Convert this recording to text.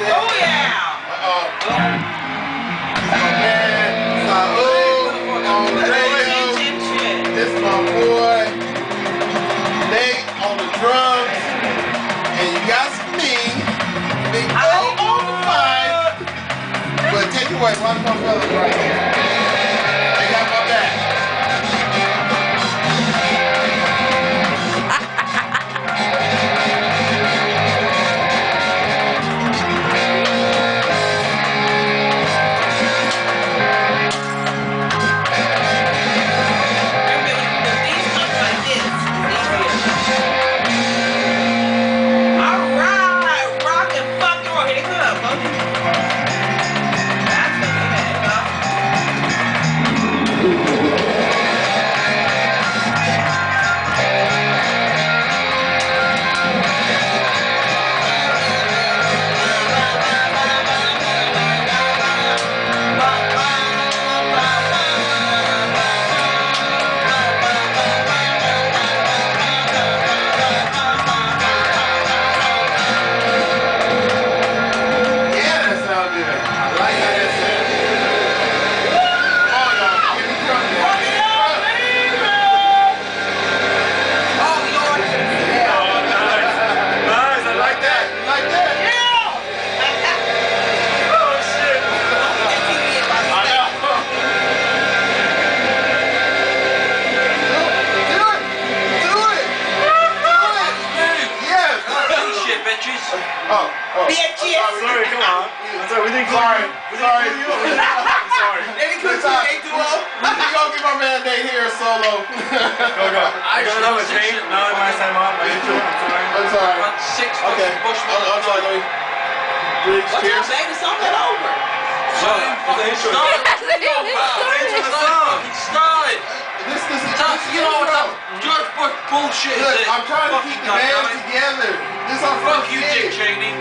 Oh yeah. Uh, my man. This my boy, Nate on the drums. And you got me, Big on the mic. But take brothers right here. Sorry, come on. I'm sorry, we didn't call Sorry. you. We Sorry. didn't you. I'm sorry. Any good Good time. they do. We gonna get my man Nate here solo. Go, go. I got another drink. No, my time off. I didn't do it. I'm sorry. I'm sorry. Six Okay. fucking Bushman. I'm, I'm sorry. Let me. Bridge, What's cheers. up, baby? Something over. Fucking fucking intro. started. The song. Fucking started. This, this, is- Tough, this is you know what George Bush bullshit is. Look. I'm trying to keep the band together. This is our Fuck you. Dick Cheney.